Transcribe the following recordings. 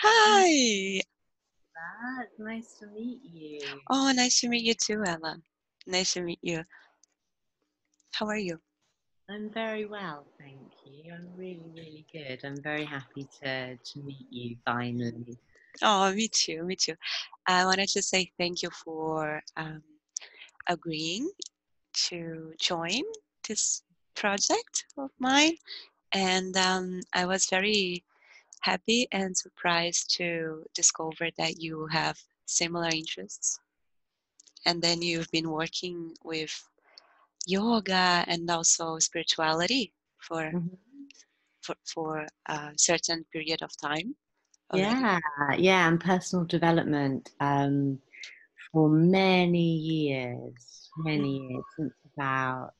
Hi. That's nice to meet you. Oh, nice to meet you too, Ella. Nice to meet you. How are you? I'm very well, thank you. I'm really, really good. I'm very happy to, to meet you finally. Oh, me too, me too. I wanted to say thank you for um, agreeing to join this project of mine. And um, I was very happy and surprised to discover that you have similar interests. And then you've been working with yoga and also spirituality for Mhm. for, for a certain period of time. already. Yeah, yeah, and personal development um, for many years, many years, since about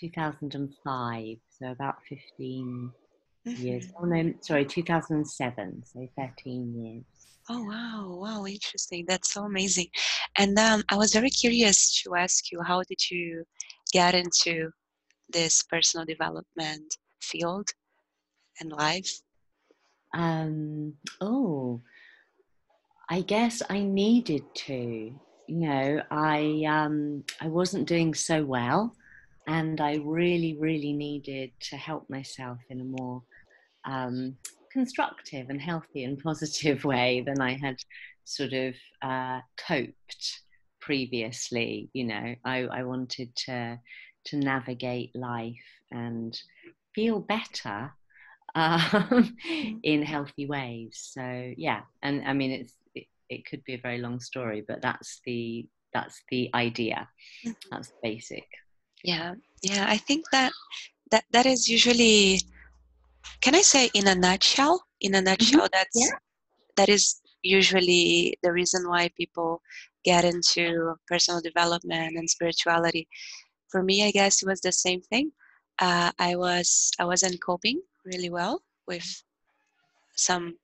2005, so about 15 years. Oh no, sorry, 2007, so 13 years. Oh wow, wow, interesting. That's so amazing. And um, I was very curious to ask you, how did you get into this personal development field and life? Um, oh, I guess I needed to. You know, I um, I wasn't doing so well, and I really, really needed to help myself in a more um, constructive and healthy and positive way than I had sort of uh, coped previously. You know, I, I wanted to to navigate life and feel better um, in healthy ways. So yeah, and I mean it's it, it could be a very long story, but that's the that's the idea. Mhm. That's basic. Yeah, yeah. I think that that that is usually. Can I say in a nutshell? In a nutshell, that's Yeah. that is usually the reason why people get into personal development and spirituality. For me, I guess it was the same thing. Uh, I was I wasn't coping really well with some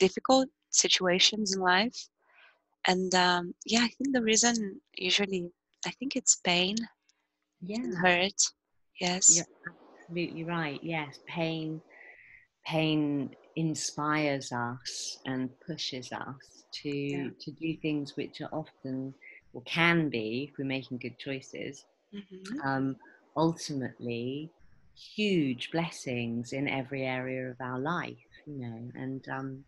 difficult situations in life, and um, yeah, I think the reason usually I think it's pain Yeah. and hurt. Yes. You're absolutely right. Yes, pain pain inspires us and pushes us to Yeah. to do things which are often or can be if we're making good choices Mhm. um, ultimately huge blessings in every area of our life you know and um,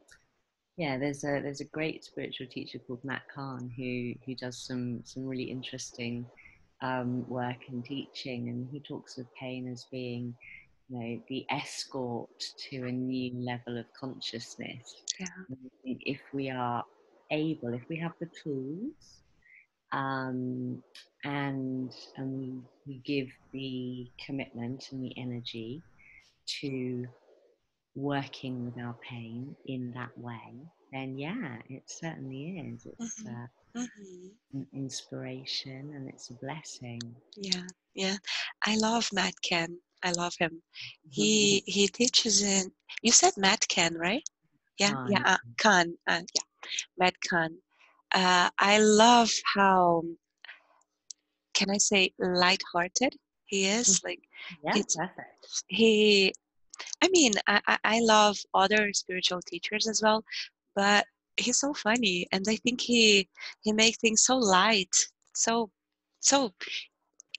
yeah there's a there's a great spiritual teacher called matt kahn who who does some some really interesting um, work and teaching and he talks of pain as being you know the escort to a new level of consciousness Yeah. and I think if we are able if we have the tools um, and and we, we give the commitment and the energy to working with our pain in that way then yeah it certainly is it's Mhm. uh, Mhm. an inspiration and it's a blessing Yeah. Yeah. I love Matt Ken. I love him. He he teaches in. You said Matt Ken, right? Yeah. Yeah. Kahn. Uh, Kahn. Uh, yeah. Matt Kahn. Uh, I love how can I say light-hearted he is. Like yeah it's perfect he. I mean, I I love other spiritual teachers as well, but he's so funny, and I think he he makes things so light, so so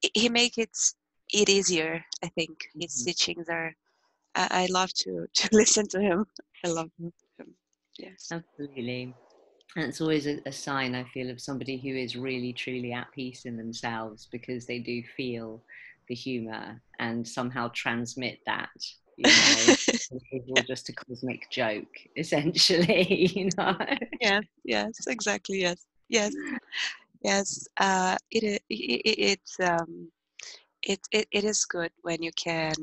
he- he make it it easier. I think his Mhm. teachings are. I, I love to to listen to him. I love him. Yes. Absolutely. And it's always a, a sign, I feel, of somebody who is really, truly at peace in themselves because they do feel the humour and somehow transmit that, you know. It's just a cosmic joke, essentially, you know. yes. Yes. Exactly. Yes. Yes. Yes. Uh, it it it it's um it, it it is good when you can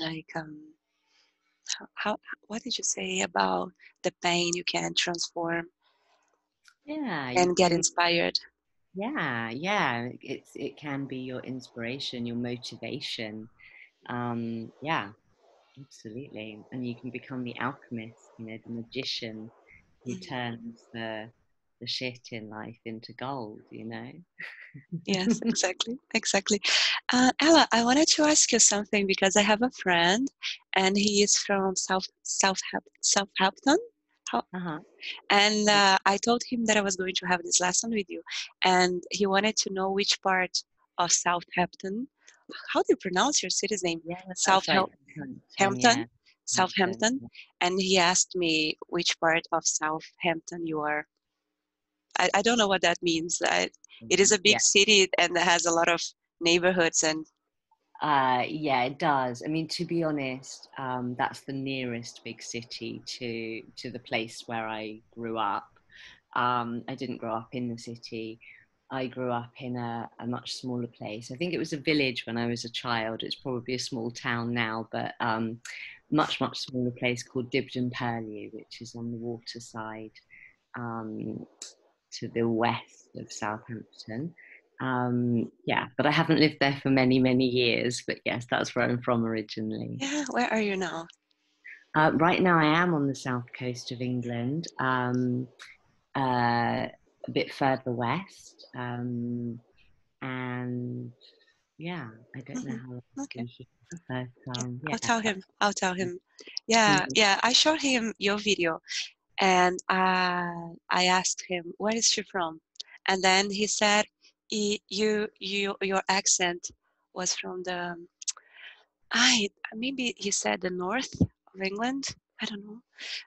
like um how, how what did you say about the pain you can transform Yeah, and get inspired. Yeah, yeah. It's it can be your inspiration, your motivation. Um, yeah, absolutely. And you can become the alchemist, you know, the magician who Mhm. turns the the the shit in life into gold, you know? yes, exactly, exactly. Uh, Ella, I wanted to ask you something because I have a friend, and he is from South South Southampton. Uh-huh. And uh, I told him that I was going to have this lesson with you, and he wanted to know which part of Southampton. How do you pronounce your city's name? Yeah, Southampton. Yeah. Southampton, and he asked me which part of Southampton you are. I, I don't know what that means. I, it is a big Yeah. city and it has a lot of neighborhoods and Uh, yeah, it does. I mean, to be honest, um, that's the nearest big city to to the place where I grew up. Um, I didn't grow up in the city. I grew up in a, a much smaller place. I think it was a village when I was a child. It's probably a small town now, but um, much much smaller place called Dibden Purlieu, which is on the water side um, to the west of Southampton. Um, yeah, but I haven't lived there for many, many years. But yes, that's where I'm from originally. yeah. Where are you now? Uh, right now, I am on the south coast of England, um, uh, a bit further west, um, and yeah, I don't know how long I'll Okay. but um, yeah, I'll tell him. I'll tell him. Yeah, yeah. I showed him your video, and uh, I asked him where is she from, and then he said, "Y- "You, you, your accent was from the, I maybe he said the north of England. I don't know,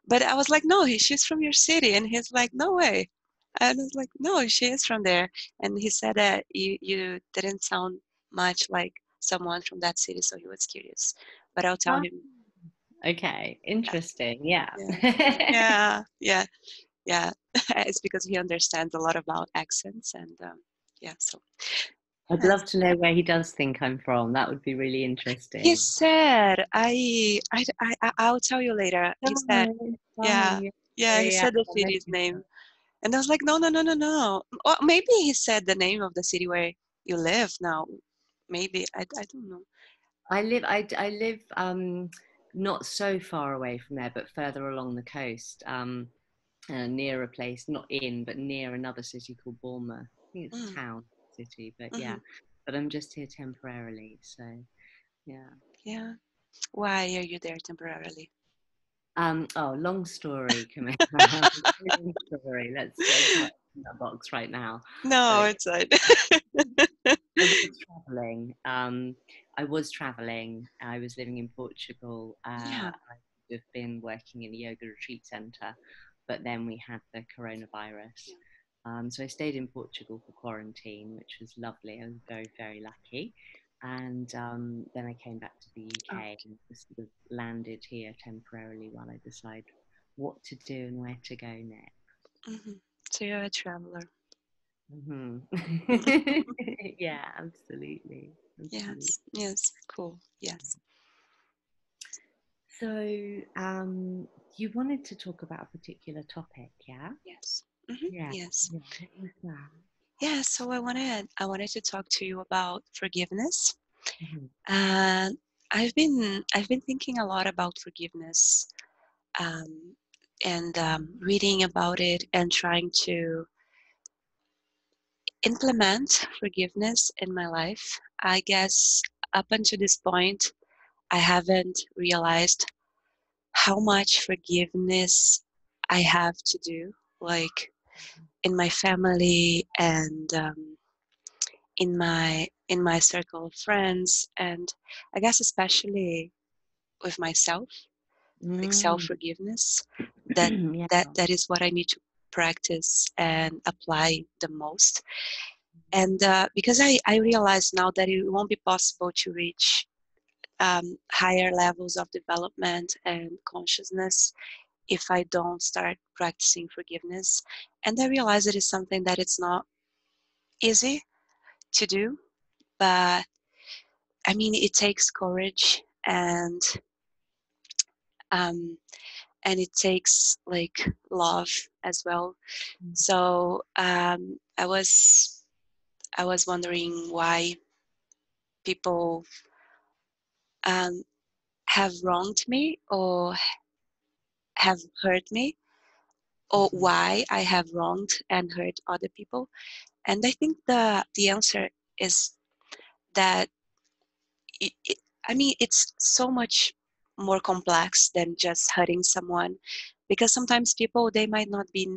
but I was like, no, he, she's from your city, and he's like, no way. And I was like, no, she is from there, and he said that you, you didn't sound much like someone from that city, so he was curious. But I'll tell Oh, him Okay, interesting. Yeah. yeah yeah yeah it's because he understands a lot about accents and um, yeah so I'd love to know where he does think I'm from. That would be really interesting. he said I, I i I- i'll tell you later he said Oh, yeah, yeah he yeah, said the city's name. And i was like no no no no no or maybe he said the name of the city where you live now maybe i, I don't know I live. I, I live um, not so far away from there, but further along the coast, um, uh, near a place, not in, but near another city called Bournemouth. I think it's Mm. a town city, but yeah. Mhm. But I'm just here temporarily, so yeah. yeah why are you there temporarily Um, oh, long story, Camila. long story. Let's, let's in that box right now. no So- it's I was traveling. Um, I was traveling. I was living in Portugal. Uh, Yeah. I have been working in a yoga retreat center, but then we had the coronavirus. Um, so I stayed in Portugal for quarantine, which was lovely. I was very, very lucky. And um, then I came back to the UK and sort of landed here temporarily while I decide what to do and where to go next. hmm so you're a traveler hmm yeah, absolutely. absolutely. yes yes cool yes So, um, you wanted to talk about a particular topic, yeah? yes Mhm, Yeah. yes Yeah, what was that? Yeah so i wanted i wanted to talk to you about forgiveness. Mhm. and i've been i've been thinking a lot about forgiveness um, and um, reading about it and trying to implement forgiveness in my life. I guess up until this point i haven't realized how much forgiveness i have to do like in my family and um, in my in my circle of friends and i guess especially with myself like self forgiveness that Mm, yeah. that that is what i need to practice and apply the most and uh, because I, I realize now that it won't be possible to reach um, higher levels of development and consciousness if i don't start practicing forgiveness and i realize it is something that it's not easy to do but i mean it takes courage and um, and it takes like love as well Mm. so um, i was i was wondering why people um, have wronged me or have hurt me or mm-hmm. why I have wronged and hurt other people. And I think the the answer is that it, it, I mean it's so much more complex than just hurting someone because sometimes people they might not be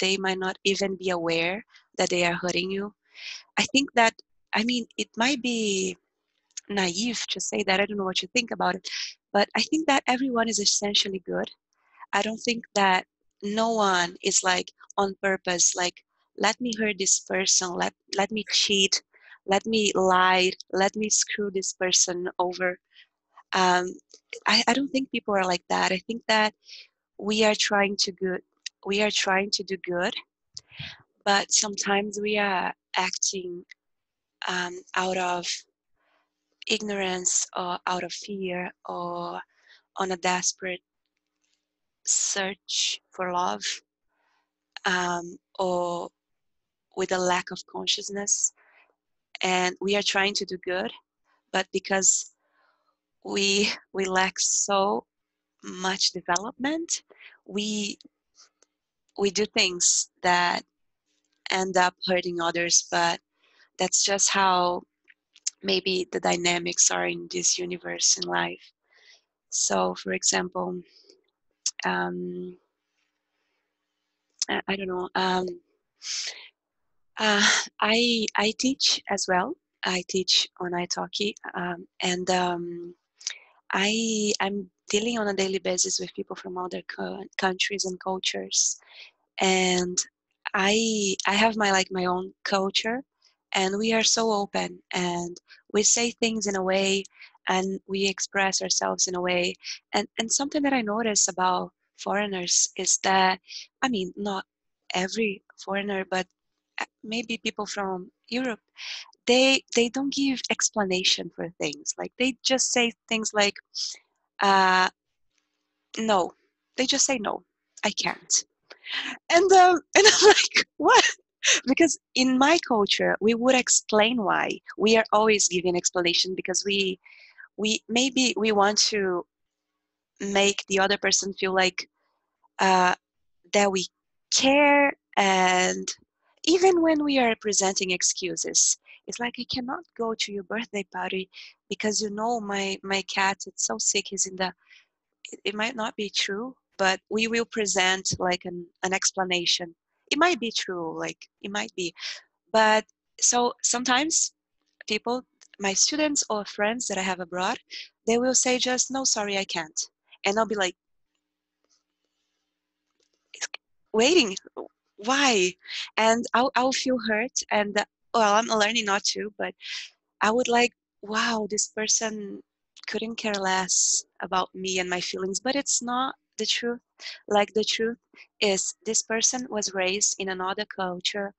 they might not even be aware that they are hurting you. I think that I mean it might be naive to say that I don't know what you think about it, but I think that everyone is essentially good. I don't think that no one is like on purpose like let me hurt this person. Let let me cheat. Let me lie. Let me screw this person over. Um, I, I don't think people are like that. I think that we are trying to good we are trying to do good but sometimes we are acting um, out of ignorance or out of fear or on a desperate search for love um, or with a lack of consciousness. And we are trying to do good but because we we lack so much development we we do things that end up hurting others but that's just how maybe the dynamics are in this universe in life. So for example um, I, don't know um, uh, I I teach as well. I teach on italki, um, and um, I I'm dealing on a daily basis with people from other co- countries and cultures, and I I have my like my own culture, and we are so open, and we say things in a way, and we express ourselves in a way, and and something that I notice about foreigners is that, I mean, not every foreigner, but maybe people from Europe, they they don't give explanation for things. Like they just say things like, uh, "No," they just say no. I can't. And um, and I'm like, what? Because in my culture, we would explain why. We are always giving explanation because we we maybe we want to make the other person feel like uh, that we care and even when we are presenting excuses it's like i cannot go to your birthday party because you know my my cat it's so sick he's in the it, it might not be true but we will present like an, an explanation. It might be true like it might be but so sometimes people my students or friends that i have abroad they will say just no sorry i can't. And i'll be like waiting. Why? And I'll, I'll feel hurt and well i'm learning not to but i would like wow this person couldn't care less about me and my feelings. But it's not the truth. Like the truth is this person was raised in another culture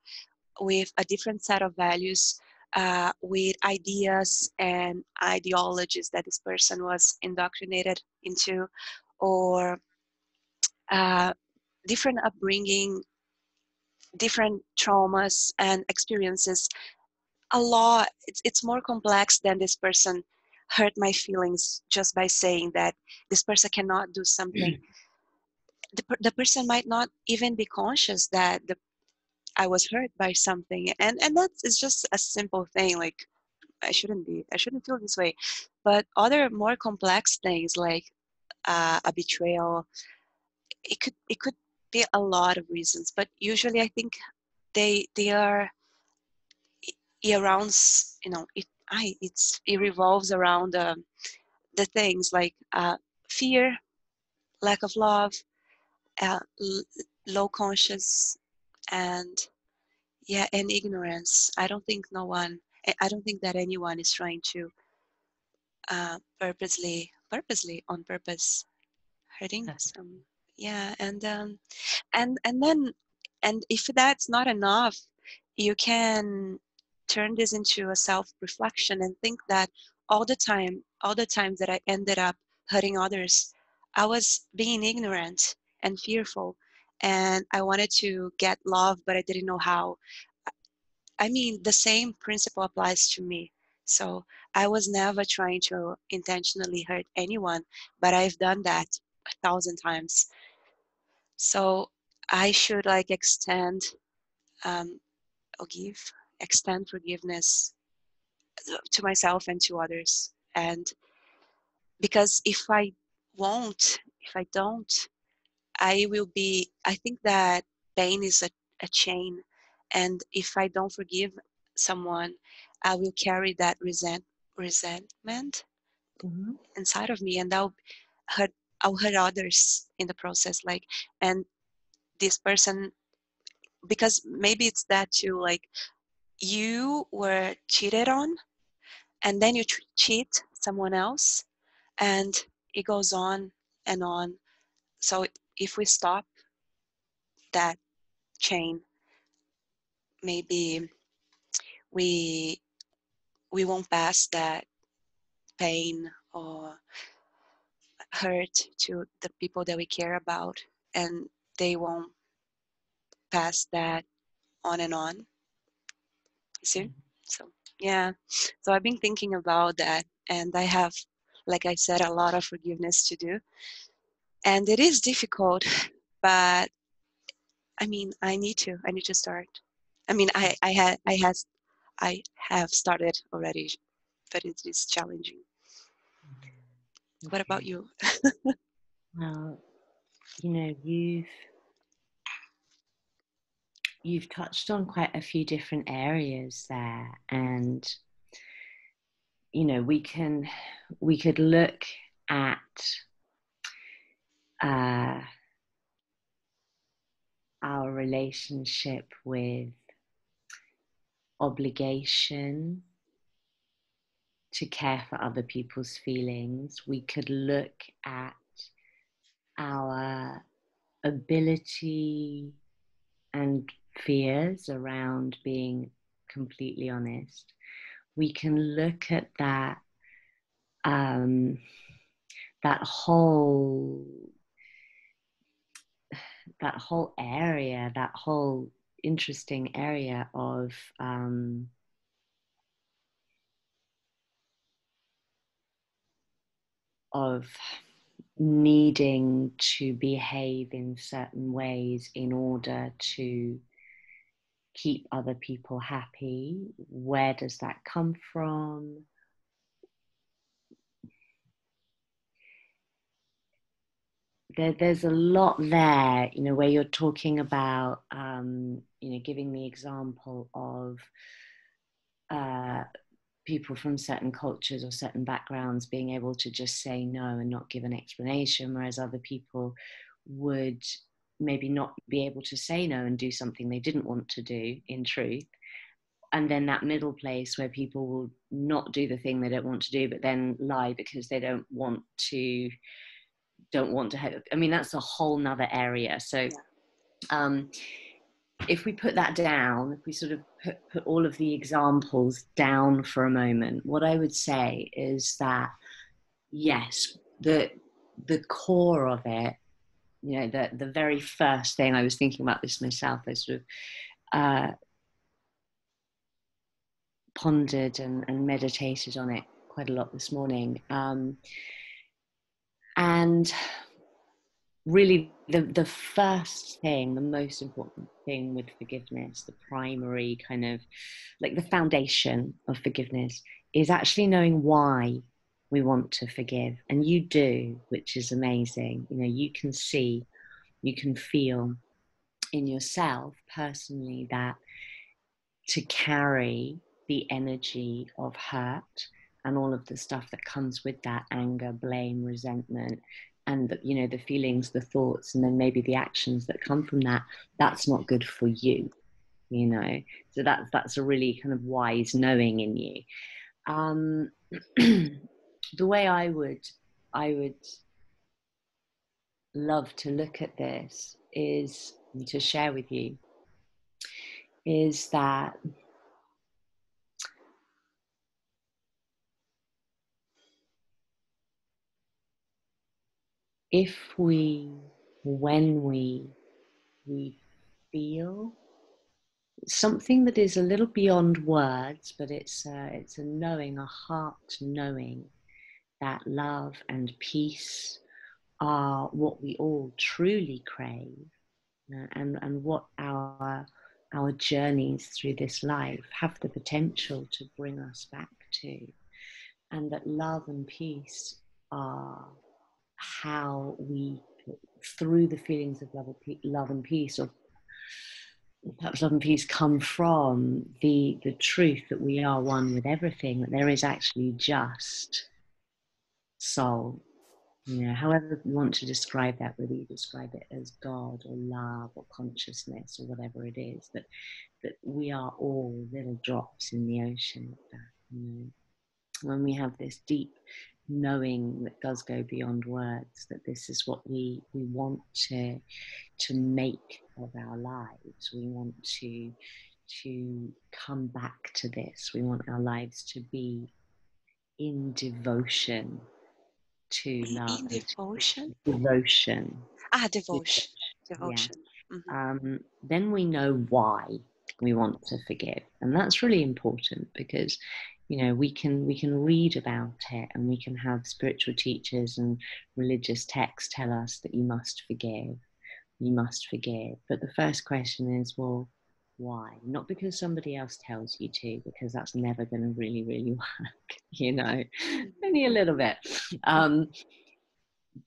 with a different set of values uh, with ideas and ideologies that this person was indoctrinated into or uh, different upbringing different traumas and experiences. A lot it's, it's more complex than this person hurt my feelings just by saying that this person cannot do something. The, the person might not even be conscious that the i was hurt by something and and that's it's just a simple thing like i shouldn't be i shouldn't feel this way. But other more complex things like uh, a betrayal it could it could be a lot of reasons but usually i think they they are around you know it I it's it revolves around um, the things like uh, fear, lack of love, uh, l- low conscious, and yeah, and ignorance. I don't think no one. I don't think that anyone is trying to uh, purposely, purposely on purpose, hurting some. Yeah, and um, and and then and if that's not enough, you can turn this into a self reflection and think that all the time, all the times that I ended up hurting others, I was being ignorant and fearful. And I wanted to get love, but I didn't know how. I mean, the same principle applies to me. So I was never trying to intentionally hurt anyone, but I've done that a thousand times. So I should like extend um, or give, extend forgiveness to myself and to others. And because if I won't, if I don't, I will be, I think that pain is a, a chain. And if I don't forgive someone, I will carry that resent, resentment mm-hmm. inside of me and I'll hurt, I'll hurt others in the process. Like, and this person, because maybe it's that too, like you were cheated on and then you cheat someone else and it goes on and on so if we stop that chain maybe we we won't pass that pain or hurt to the people that we care about and they won't pass that on and on. You see? Mm-hmm. so yeah. So i've been thinking about that and i have like i said a lot of forgiveness to do and it is difficult but i mean i need to i need to start. I mean i i had i has i have started already but it is challenging. Okay. what about you? Well you know you've you've touched on quite a few different areas there and you know we can we could look at uh, our relationship with obligation to care for other people's feelings. We could look at our ability and fears around being completely honest. We can look at that um, that whole that whole area, that whole interesting area of um, of needing to behave in certain ways in order to keep other people happy. Where does that come from? There, there's a lot there, you know, where you're talking about, um, you know, giving the example of uh, people from certain cultures or certain backgrounds being able to just say no and not give an explanation, whereas other people would maybe not be able to say no and do something they didn't want to do in truth. And then that middle place where people will not do the thing they don't want to do, but then lie because they don't want to don't want to have i mean that's a whole nother area. So um, if we put that down if we sort of put, put all of the examples down for a moment what i would say is that yes the the core of it you know the the very first thing i was thinking about this myself i sort of uh, pondered and, and meditated on it quite a lot this morning. Um, and really, the, the first thing, the most important thing with forgiveness, the primary kind of like the foundation of forgiveness, is actually knowing why we want to forgive. And you do, which is amazing. You know, you can see, you can feel in yourself personally that to carry the energy of hurt and all of the stuff that comes with that anger blame resentment and the, you know the feelings the thoughts and then maybe the actions that come from that that's not good for you you know? So that's that's a really kind of wise knowing in you. Um the way i would i would love to look at this is to share with you is that if we, when we, we feel something that is a little beyond words, but it's a, it's a knowing, a heart knowing that love and peace are what we all truly crave, uh, and and what our our journeys through this life have the potential to bring us back to, and that love and peace are how we, through the feelings of love, love and peace, or perhaps love and peace come from the the truth that we are one with everything that there is actually just soul. You know however you want to describe that whether you describe it as god or love or consciousness or whatever it is but that we are all little drops in the ocean that you know. When we have this deep knowing that does go beyond words that this is what we we want to to make of our lives. We want to to come back to this. We want our lives to be in devotion to love in devotion? devotion. Ah devotion. Devotion. Yeah. mm-hmm. um, then we know why we want to forgive. And that's really important because you know we can we can read about it and we can have spiritual teachers and religious texts tell us that you must forgive you must forgive. But the first question is well why? Not because somebody else tells you to because that's never going to really really work you know only a little bit. Um,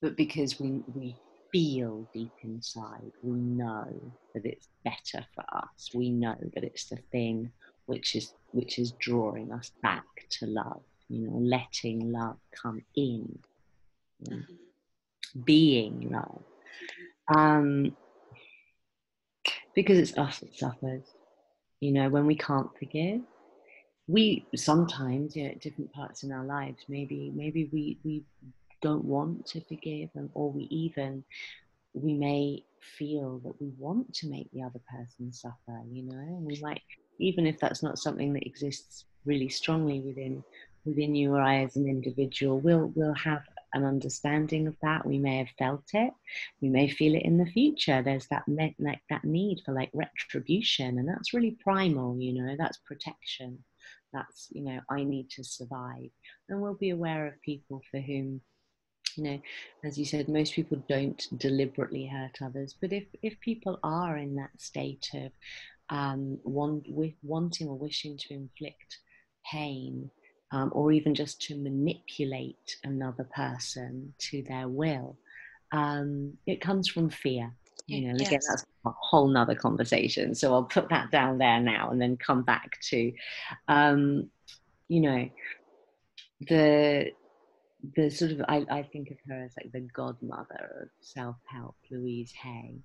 but because we we feel deep inside we know that it's better for us. We know that it's the thing which is which is drawing us back to love you know letting love come in you know, being love. Um, because it's us that suffers you know when we can't forgive. We sometimes you know at different parts in our lives maybe maybe we we don't want to forgive and or we even we may feel that we want to make the other person suffer you know and we might even if that's not something that exists really strongly within within you or I as an individual, we'll we'll have an understanding of that. We may have felt it. We may feel it in the future. There's that like that need for like retribution, and that's really primal. You know, that's protection. That's you know, I need to survive, and we'll be aware of people for whom you know as you said most people don't deliberately hurt others but if if people are in that state of um, want, with wanting or wishing to inflict pain um, or even just to manipulate another person to their will, um, it comes from fear. You know, yes. again, that's a whole nother conversation. So I'll put that down there now and then come back to, um, you know, the the sort of I, I think of her as like the godmother of self-help, Louise Hay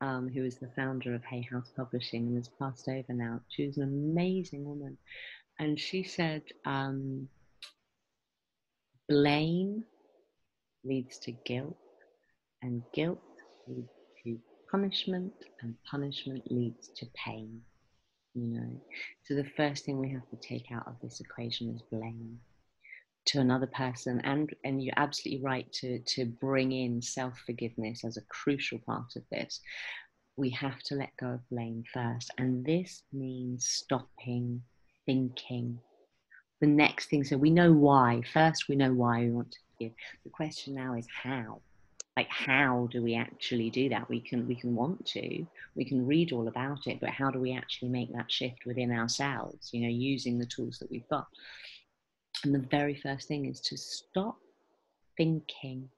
um, who is the founder of Hay House Publishing and has passed over now. She was an amazing woman. And she said, um, blame leads to guilt, and guilt leads to punishment, and punishment leads to pain. You know, so the first thing we have to take out of this equation is blame to another person and and you're absolutely right to to bring in self-forgiveness as a crucial part of this. We have to let go of blame first and this means stopping thinking. The next thing so we know why. First we know why we want to forgive. The question now is how. Like how do we actually do that? We can we can want to. We can read all about it but how do we actually make that shift within ourselves you know using the tools that we've got and the very first thing is to stop thinking,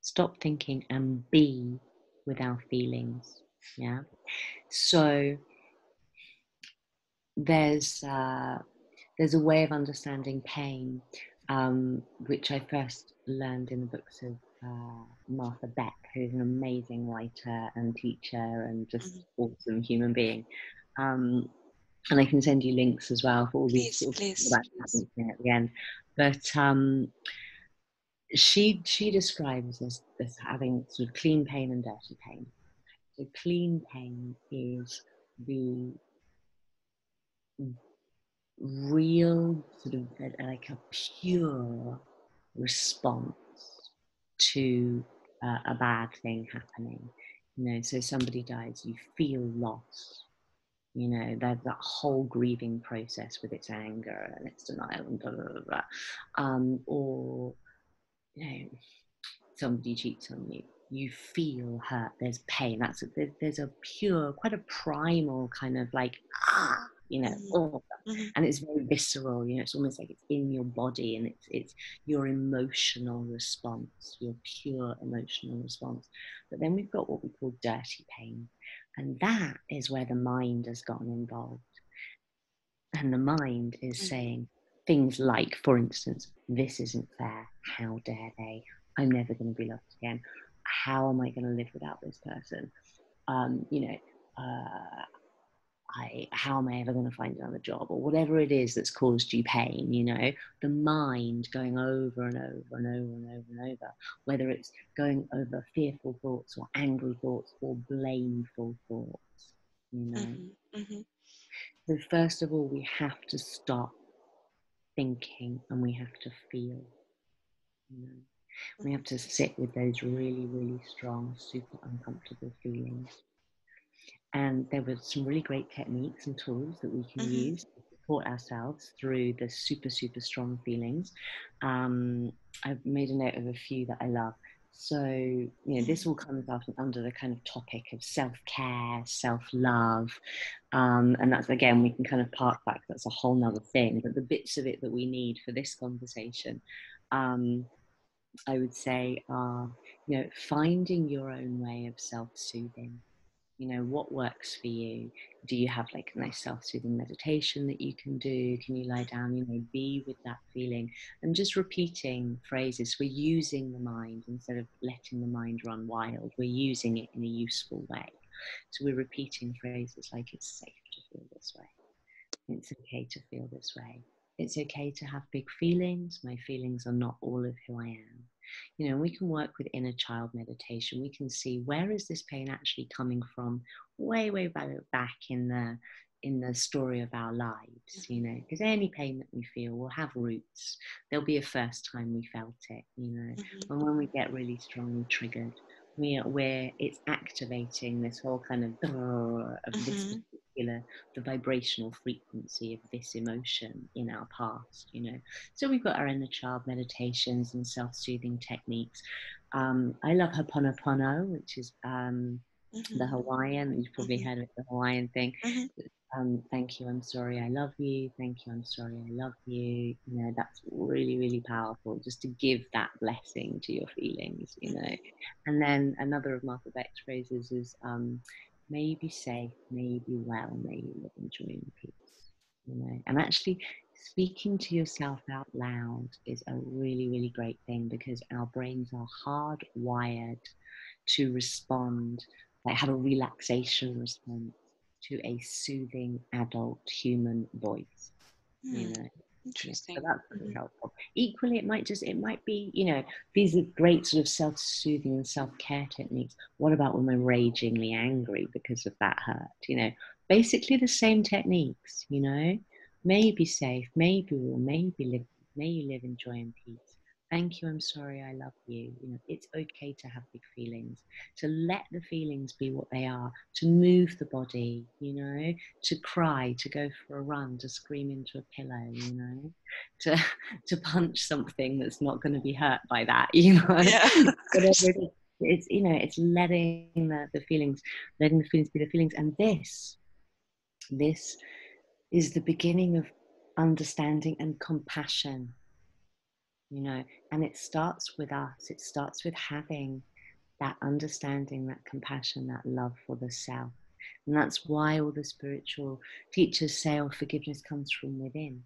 stop thinking and be with our feelings. Yeah. So there's uh, there's a way of understanding pain, um, which I first learned in the books of uh, Martha Beck, who's an amazing writer and teacher and just mm-hmm. awesome human being. Um, and I can send you links as well for all these please, please, please. at the end. But um, she she describes this as having sort of clean pain and dirty pain. So clean pain is the real sort of like a pure response to uh, a bad thing happening. You know, so somebody dies, you feel loss you know that that whole grieving process with its anger and its denial and blah blah blah, blah. Um, or you know somebody cheats on you you feel hurt. There's pain. That's a, there's a pure, quite a primal kind of like ah, you know, oh, and it's very visceral. You know, it's almost like it's in your body, and it's it's your emotional response, your pure emotional response. But then we've got what we call dirty pain, and that is where the mind has gotten involved, and the mind is mm-hmm. saying things like, for instance, this isn't fair. How dare they? I'm never going to be loved again how am I going to live without this person? Um, you know, uh, I, how am I ever going to find another job or whatever it is that's caused you pain, you know, the mind going over and over and over and over and over, whether it's going over fearful thoughts or angry thoughts or blameful thoughts, you know. Mm-hmm, mm-hmm. So, first of all, we have to stop thinking and we have to feel, you know. We have to sit with those really, really strong, super uncomfortable feelings. And there were some really great techniques and tools that we can mm-hmm. use to support ourselves through the super, super strong feelings. Um, I've made a note of a few that I love. So, you know, this all comes under the kind of topic of self care, self love. Um, and that's again, we can kind of park back, that's a whole nother thing. But the bits of it that we need for this conversation um, I would say are, you know, finding your own way of self soothing. You know, what works for you? Do you have like a nice self soothing meditation that you can do? Can you lie down, you know, be with that feeling and just repeating phrases? We're using the mind instead of letting the mind run wild, we're using it in a useful way. So we're repeating phrases like it's safe to feel this way, it's okay to feel this way it's okay to have big feelings. My feelings are not all of who I am. You know, we can work with inner child meditation. We can see where is this pain actually coming from, way, way back in the in the story of our lives, you know, because any pain that we feel will have roots. There'll be a first time we felt it, you know, mm-hmm. and when we get really strongly triggered, we where it's activating this whole kind of of mm-hmm. this particular the vibrational frequency of this emotion in our past you know so we've got our inner child meditations and self-soothing techniques um, i love ho'oponopono which is um, mm-hmm. the hawaiian you've probably mm-hmm. heard of the hawaiian thing mm-hmm um, thank you, I'm sorry, I love you. Thank you, I'm sorry, I love you. You know, that's really, really powerful just to give that blessing to your feelings, you know. And then another of Martha Beck's phrases is, um, may you be safe, may you be well, may you live in joy and peace, you know. And actually, speaking to yourself out loud is a really, really great thing because our brains are hardwired to respond, like have a relaxation response to a soothing adult human voice. Mm. You know. Interesting. So that's really mm-hmm. helpful. Equally, it might just, it might be, you know, these are great sort of self soothing and self care techniques. What about when we're ragingly angry because of that hurt? You know, basically the same techniques, you know, maybe safe, maybe will, maybe live, may you live in joy and peace thank you i'm sorry i love you you know it's okay to have big feelings to let the feelings be what they are to move the body you know to cry to go for a run to scream into a pillow you know to to punch something that's not going to be hurt by that you know yeah. it's you know it's letting the, the feelings letting the feelings be the feelings and this this is the beginning of understanding and compassion you know and it starts with us. It starts with having that understanding that compassion that love for the self. And that's why all the spiritual teachers say oh forgiveness comes from within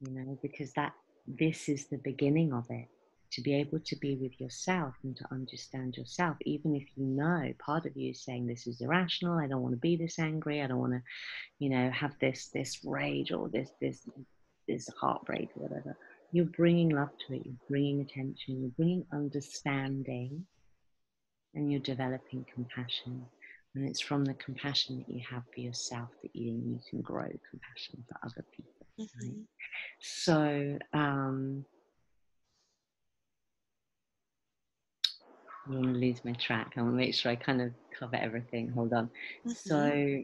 you know because that this is the beginning of it. To be able to be with yourself and to understand yourself even if you know part of you is saying this is irrational. I don't want to be this angry. I don't want to you know have this this rage or this this this heartbreak or whatever you're bringing love to it, you're bringing attention, you're bringing understanding, and you're developing compassion. And it's from the compassion that you have for yourself that you, you can grow compassion for other people. Mm-hmm. Right? So, um, I want to lose my track. I want to make sure I kind of cover everything. Hold on. Mm-hmm. So,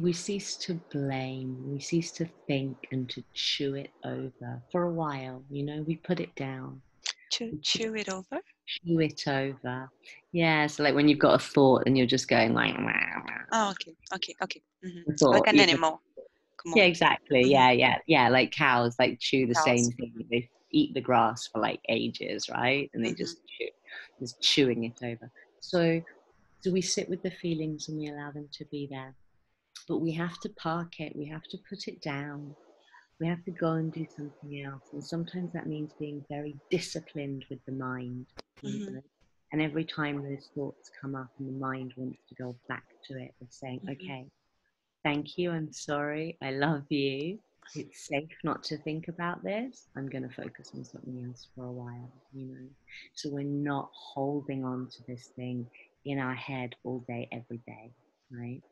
we cease to blame, we cease to think and to chew it over for a while, you know, we put it down. chew, chew it over. Chew it over. Yeah, so like when you've got a thought and you're just going like, Oh, okay, okay, okay. Mm-hmm. thought, Like an animal. Come on. yeah, exactly. Mhm. Yeah, yeah, yeah. Like cows, like chew the Cows. same thing. They eat the grass for like ages, right? And they Mhm. just chew, just chewing it over. So, so we sit with the feelings and we allow them to be there, but we have to park it. We have to put it down. We have to go and do something else. And sometimes that means being very disciplined with the mind. you Mhm. know? And every time those thoughts come up and the mind wants to go back to it, we're saying, Mhm. okay, thank you, I'm sorry, I love you. It's safe not to think about this. I'm going to focus on something else for a while, you know. So we're not holding on to this thing in our head all day, every day, right?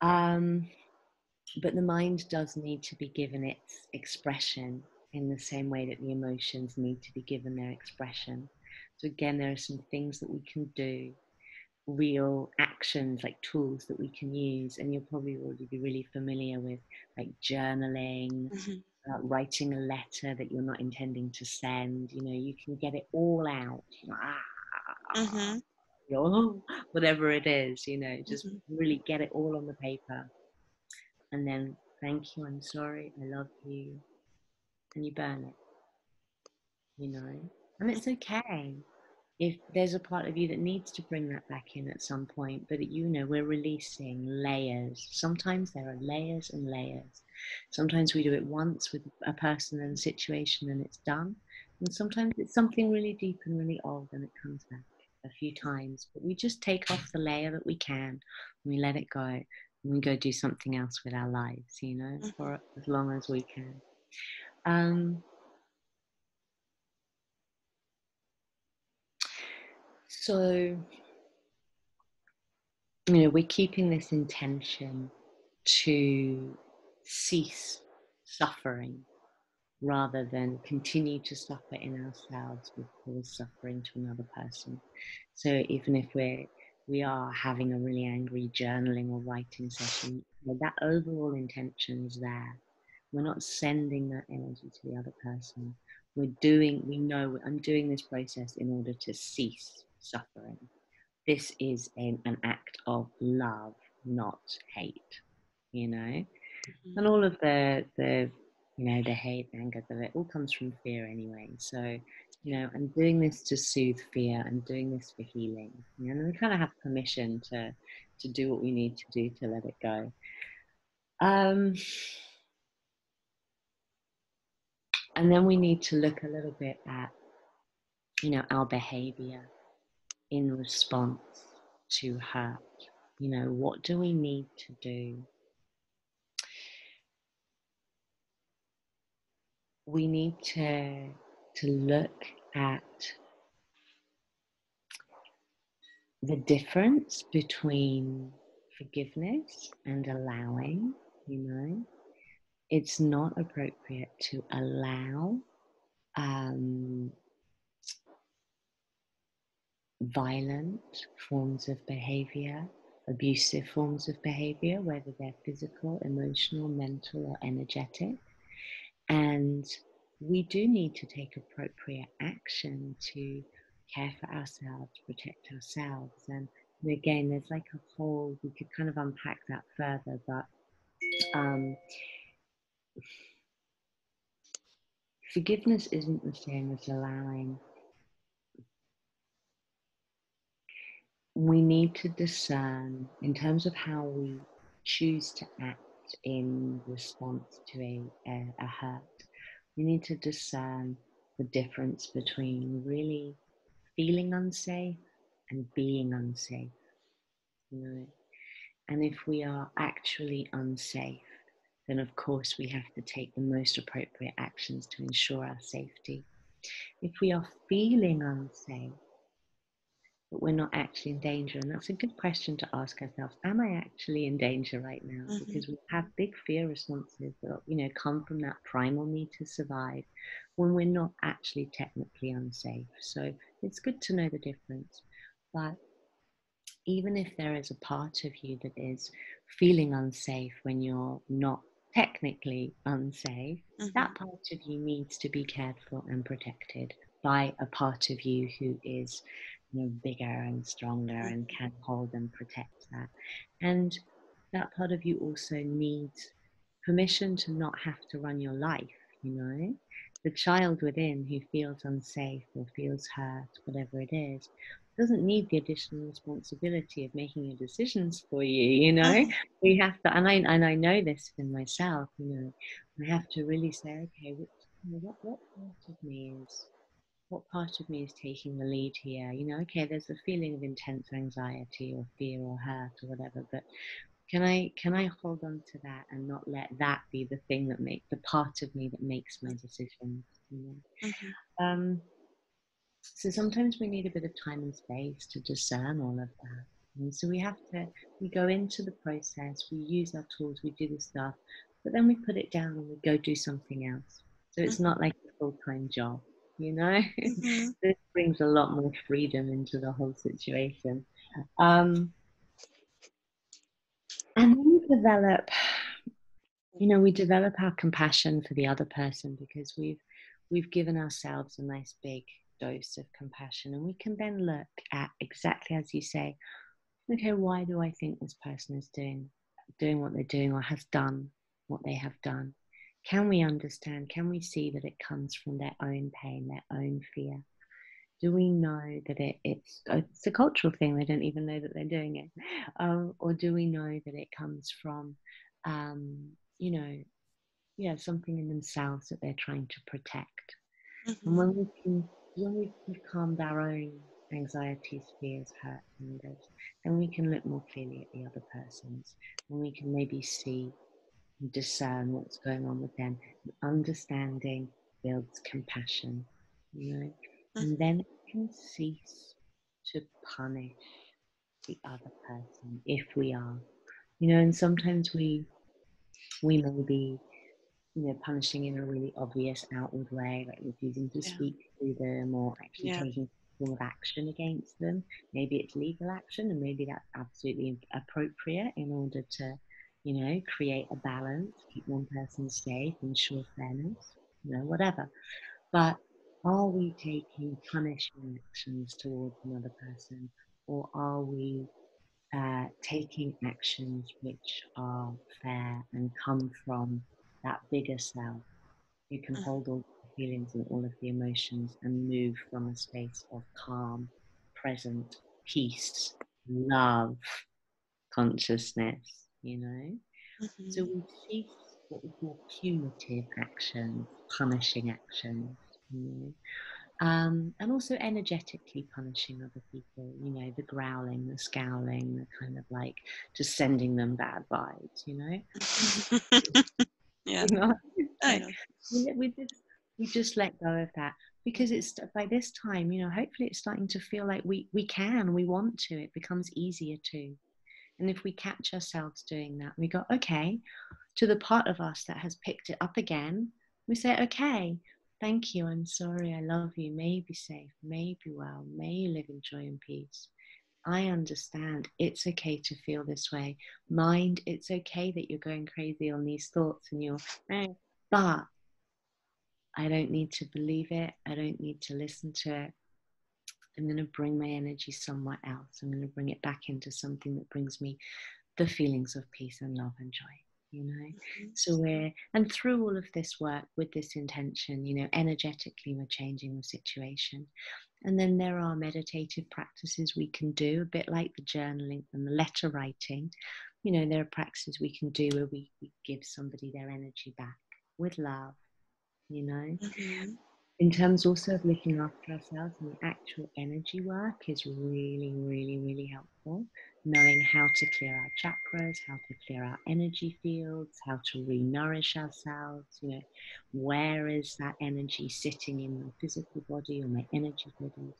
Um, but the mind does need to be given its expression in the same way that the emotions need to be given their expression. So, again, there are some things that we can do, real actions like tools that we can use, and you'll probably already be really familiar with, like journaling, Mhm. uh, writing a letter that you're not intending to send. You know, you can get it all out. Ah, Mhm. Or whatever it is, you know, just Mhm. really get it all on the paper. And then, thank you, I'm sorry, I love you. And you burn it, you know. And it's okay if there's a part of you that needs to bring that back in at some point, but you know, we're releasing layers. Sometimes there are layers and layers. Sometimes we do it once with a person and a situation and it's done. And sometimes it's something really deep and really old and it comes back a few times. But we just take off the layer that we can and we let it go and we go do something else with our lives, you know, Mhm. for as long as we can. Um, so, you know, we're keeping this intention to cease suffering rather than continue to suffer in ourselves would cause suffering to another person. So even if we're we are having a really angry journaling or writing session, that overall intention is there. We're not sending that energy to the other person. We're doing, we know I'm doing this process in order to cease suffering. This is an, an act of love, not hate, you know? Mhm. and all of the the you know the hate anger that it all comes from fear anyway. So you know i'm doing this to soothe fear i'm doing this for healing you know and we kind of have permission to to do what we need to do to let it go. Um and then we need to look a little bit at you know our behavior in response to hurt. You know what do we need to do we need to to look at the difference between forgiveness and allowing you know? It's not appropriate to allow um, violent forms of behavior abusive forms of behavior whether they're physical emotional mental or energetic and we do need to take appropriate action to care for ourselves, protect ourselves. And again, there's like a whole, we could kind of unpack that further, but um, forgiveness isn't the same as allowing. We need to discern in terms of how we choose to act in response to a, a, a hurt. We need to discern the difference between really feeling unsafe and being unsafe. And if we are actually unsafe, then of course we have to take the most appropriate actions to ensure our safety. If we are feeling unsafe, but we're not actually in danger, and that's a good question to ask ourselves: Am I actually in danger right now? Mhm. Because we have big fear responses that you know come from that primal need to survive, when we're not actually technically unsafe. So it's good to know the difference, but even if there is a part of you that is feeling unsafe when you're not technically unsafe, Mhm. that part of you needs to be cared for and protected by a part of you who is you know bigger and stronger and can hold and protect that. And that part of you also needs permission to not have to run your life you know? The child within who feels unsafe or feels hurt whatever it is doesn't need the additional responsibility of making your decisions for you you know? Mm. we have to and i and i know this in myself you know? I have to really say okay what what, what part of me is what part of me is taking the lead here you know okay there's a feeling of intense anxiety or fear or hurt or whatever but can i can i hold on to that and not let that be the thing that makes the part of me that makes my decisions you know? mm-hmm. um, so sometimes we need a bit of time and space to discern all of that. And so we have to, we go into the process, we use our tools, we do the stuff, but then we put it down and we go do something else. So it's mm-hmm. not like a full time job, you know? Mm-hmm. this brings a lot more freedom into the whole situation. Um, and then we develop, you know, we develop our compassion for the other person because we've we've given ourselves a nice big dose of compassion. And we can then look at exactly as you say, okay, why do I think this person is doing doing what they're doing or has done what they have done? Can we understand? Can we see that it comes from their own pain, their own fear? Do we know that it, it's it's a cultural thing? They don't even know that they're doing it, um, or do we know that it comes from, um, you know, yeah, something in themselves that they're trying to protect? Mm-hmm. And when we can when we, have calmed our own anxieties, fears, hurt, angers, then we can look more clearly at the other person's and we can maybe see and discern what's going on with them. Understanding builds compassion, you know, mm-hmm. and then it can cease to punish the other person if we are, you know, and sometimes we we may be you know, punishing in a really obvious outward way, like refusing to yeah. speak to them or actually yeah. taking form of action against them. Maybe it's legal action, and maybe that's absolutely appropriate in order to, you know, create a balance, keep one person safe, ensure fairness, you know, whatever. But are we taking punishing actions towards another person, or are we uh, taking actions which are fair and come from that bigger self who can mm. hold all the feelings and all of the emotions and move from a space of calm, present, peace, love, consciousness, you know? Mm-hmm. So we cease what we call punitive actions, punishing actions, you know? Um, and also energetically punishing other people, you know, the growling, the scowling, the kind of like just sending them bad vibes, you know. Yeah. You know? I know. We, we just we just let go of that because it's by this time, you know, hopefully it's starting to feel like we we can, we want to. It becomes easier to. And if we catch ourselves doing that, we go, okay, to the part of us that has picked it up again, we say, okay, thank you, I'm sorry, I love you, may be safe, may be well, may you live in joy and peace. I understand it's okay to feel this way. Mind, it's okay that you're going crazy on these thoughts and you're, eh, but I don't need to believe it. I don't need to listen to it. I'm going to bring my energy somewhere else. I'm going to bring it back into something that brings me the feelings of peace and love and joy you know mm-hmm. so we're and through all of this work with this intention you know energetically we're changing the situation and then there are meditative practices we can do, a bit like the journaling and the letter writing. You know, there are practices we can do where we, we give somebody their energy back with love, you know. Mm-hmm. In terms also of looking after ourselves and the actual energy work is really, really, really helpful knowing how to clear our chakras, how to clear our energy fields, how to re-nourish ourselves, you know, where is that energy sitting in my physical body or my energy bodies?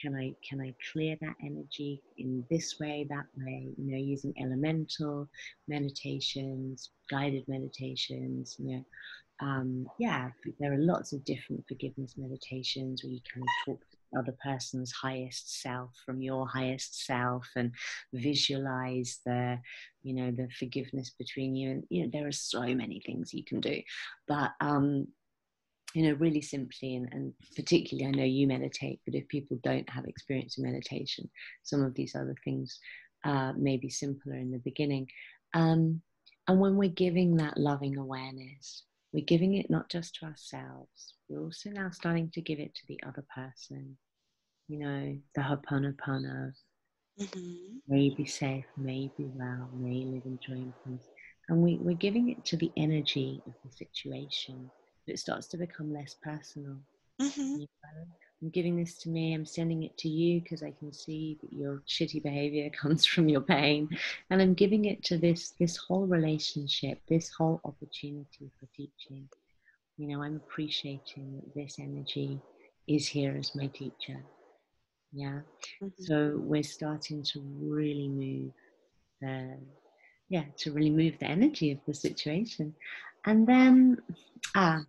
Can I can I clear that energy in this way, that way, you know, using elemental meditations, guided meditations, you know, um, yeah, there are lots of different forgiveness meditations where you kind of talk to other person's highest self from your highest self and visualize the you know the forgiveness between you and you know there are so many things you can do but um you know, really simply, and, and particularly, I know you meditate, but if people don't have experience in meditation, some of these other things uh, may be simpler in the beginning. Um, and when we're giving that loving awareness, we're giving it not just to ourselves, we're also now starting to give it to the other person. You know, the Ho'oponopono. Mm-hmm. May be safe, may be well, may live in joy and peace. And we, we're giving it to the energy of the situation. It starts to become less personal. Mm-hmm. You know? I'm giving this to me, I'm sending it to you because I can see that your shitty behavior comes from your pain. And I'm giving it to this this whole relationship, this whole opportunity for teaching. You know, I'm appreciating that this energy is here as my teacher. Yeah. Mm-hmm. So we're starting to really move the yeah, to really move the energy of the situation. And then ah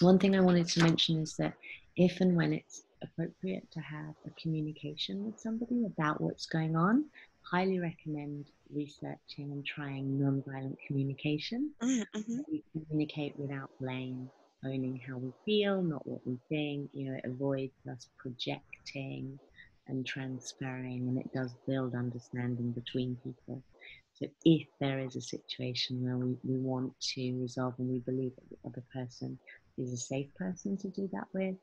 one thing I wanted to mention is that if and when it's appropriate to have a communication with somebody about what's going on, highly recommend researching and trying nonviolent communication. Mm-hmm. We communicate without blame, owning how we feel, not what we think. You know, it avoids us projecting and transferring, and it does build understanding between people. So, if there is a situation where we, we want to resolve and we believe that the other person is a safe person to do that with,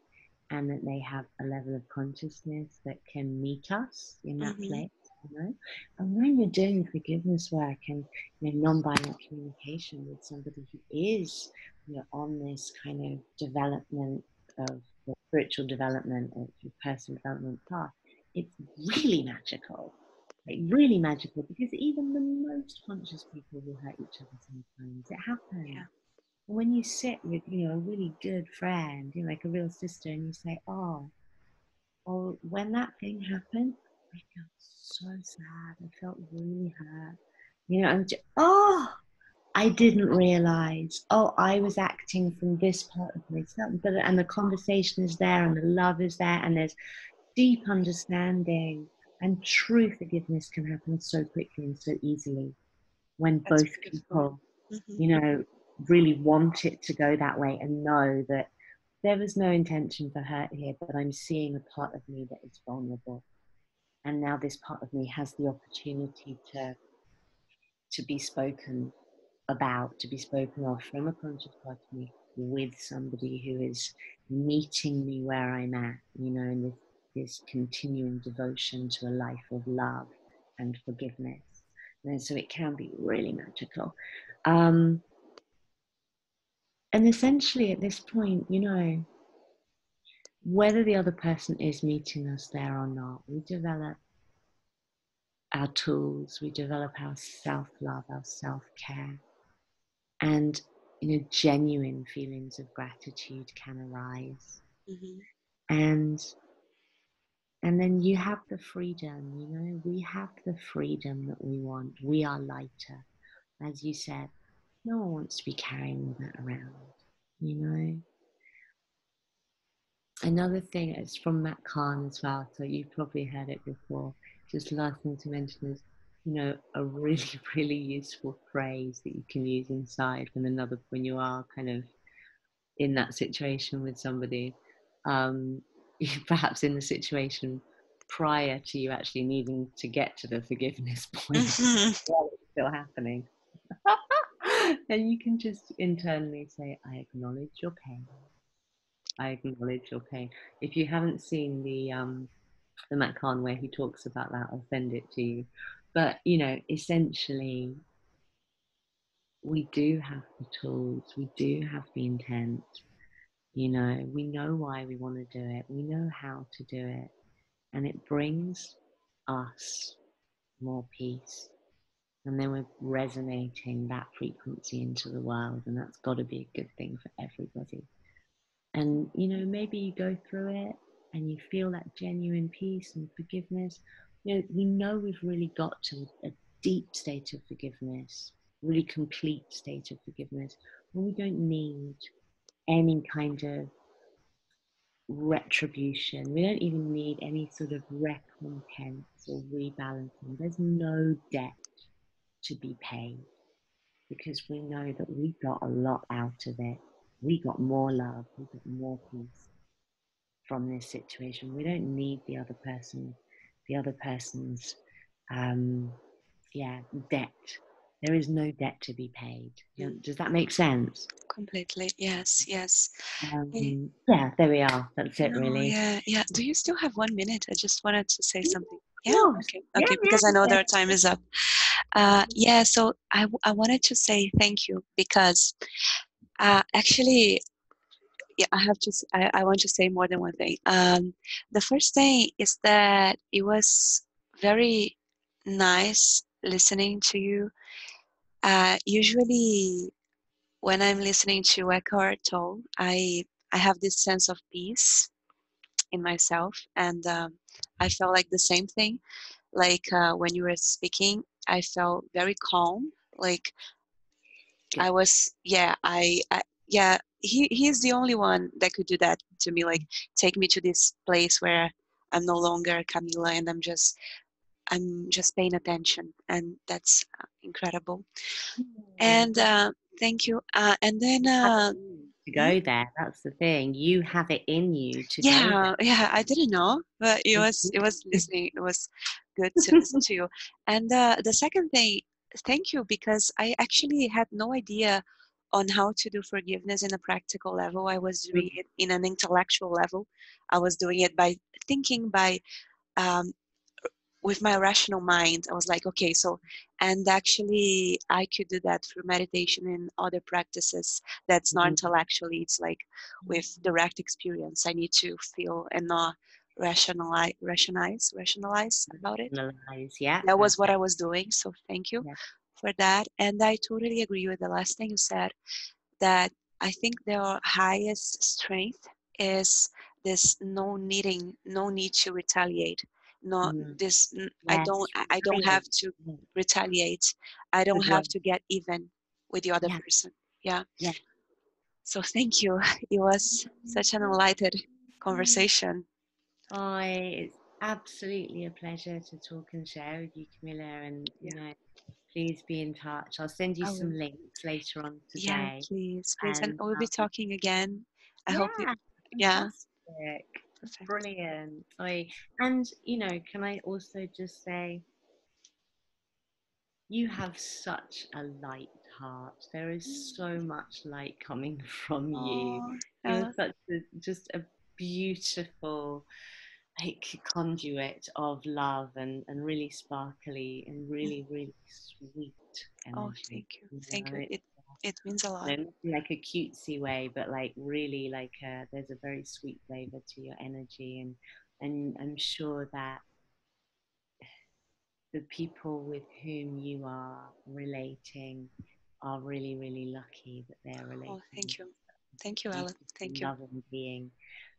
and that they have a level of consciousness that can meet us in that mm-hmm. place. You know? And when you're doing forgiveness work and you know, non-violent communication with somebody who is you know, on this kind of development of spiritual development or personal development path, it's really magical. Like really magical because even the most conscious people will hurt each other sometimes. It happens. Yeah when you sit with, you know, a really good friend, you know, like a real sister, and you say, oh, well, when that thing happened, I felt so sad. I felt really hurt. You know, I'm just, oh, I didn't realize. Oh, I was acting from this part of myself. But and the conversation is there, and the love is there, and there's deep understanding and true forgiveness can happen so quickly and so easily when That's both beautiful. people, mm-hmm. you know, really want it to go that way and know that there was no intention for hurt here, but I'm seeing a part of me that is vulnerable. And now this part of me has the opportunity to, to be spoken about, to be spoken of from a conscious part of me with somebody who is meeting me where I'm at, you know, in this, this continuing devotion to a life of love and forgiveness. And so it can be really magical. Um, and essentially, at this point, you know, whether the other person is meeting us there or not, we develop our tools, we develop our self love, our self care, and you know, genuine feelings of gratitude can arise. Mm-hmm. And and then you have the freedom, you know, we have the freedom that we want. We are lighter. As you said, no one wants to be carrying all that around, you know. Another thing is from Matt Kahn as well, so you've probably heard it before. Just last thing to mention is, you know, a really, really useful phrase that you can use inside when another when you are kind of in that situation with somebody. Um, perhaps in the situation prior to you actually needing to get to the forgiveness point mm-hmm. while it's still happening. and you can just internally say, I acknowledge your pain. I acknowledge your pain. If you haven't seen the um, the Matt Kahn where he talks about that, I'll send it to you. But you know, essentially, we do have the tools, we do have the intent. You know, we know why we want to do it, we know how to do it, and it brings us more peace and then we're resonating that frequency into the world and that's got to be a good thing for everybody. And you know maybe you go through it and you feel that genuine peace and forgiveness. You know we know we've really got to a deep state of forgiveness really complete state of forgiveness we don't need any kind of retribution. We don't even need any sort of recompense or rebalancing. There's no debt to be paid because we know that we got a lot out of it. we got more love, we got more peace from this situation. We don't need the other person, the other person's, um, yeah, debt. There is no debt to be paid. Mm. Does that make sense? Completely. Yes. Yes. Um, yeah, there we are. That's it, No, really. yeah. Yeah. Do you still have one minute? I just wanted to say something. Yeah. course. Okay. Yeah, Okay. Because yeah, I know yeah. their time is up. Uh, yeah. So I, I wanted to say thank you because uh, actually, yeah, I have to. I, I want to say more than one thing. Um, the first thing is that it was very nice listening to you. Uh, usually, when I'm listening to Eckhart Tolle, I I have this sense of peace in myself, and um, I felt like the same thing. Like uh, when you were speaking, I felt very calm. Like I was, yeah, I, I yeah. He he's the only one that could do that to me. Like take me to this place where I'm no longer Camila, and I'm just I'm just paying attention, and that's uh, incredible. And uh, thank you. Uh, and then uh, to go there. That's the thing. You have it in you to yeah yeah i didn't know but it was it was listening it was good to listen to you. And uh, the second thing thank you because i actually had no idea on how to do forgiveness in a practical level. I was doing it in an intellectual level. I was doing it by thinking by um, with my rational mind i was like okay so and actually i could do that through meditation and other practices. That's not mm-hmm. intellectually it's like with direct experience. I need to feel and not rationalize rationalize rationalize about it. Analyze. Yeah, that was what i was doing so thank you Yeah. for that. And i totally agree with the last thing you said that i think their highest strength is this no needing no need to retaliate no Mm. this n- i don't i don't have to retaliate. I don't Good have to get even with the other Yeah. person. Yeah. Yeah. so thank you. It was such an enlightened conversation. I it's absolutely a pleasure to talk and share with you, Camila. And you know, please be in touch. I'll send you I some links later on today yeah please please. And And we'll be talking again. I hope you yeah, yeah. fantastic, perfect brilliant. I and you know, can I also just say, you have such a light heart. There is mm. so much light coming from you. oh, You're such a, just a beautiful like conduit of love and, and really sparkly and really really sweet oh, energy. oh thank you you thank know, you it it means a lot like a cutesy way, but like really like a, there's a very sweet flavor to your energy, and and I'm sure that the people with whom you are relating are really really lucky that they're relating. oh thank you thank you alan thank you loving being,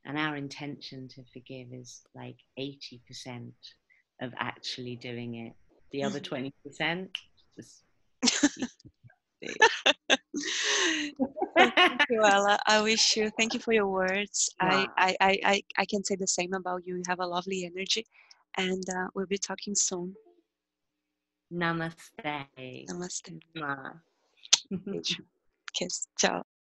and our intention to forgive is like eighty percent of actually doing it. The other Mhm. twenty percent just. Thank you, Ella. I wish you thank you for your words. I, Wow. I, I, I, I can say the same about you. You have a lovely energy, and uh, we'll be talking soon. Namaste. Namaste. Mwah. Kiss. Ciao.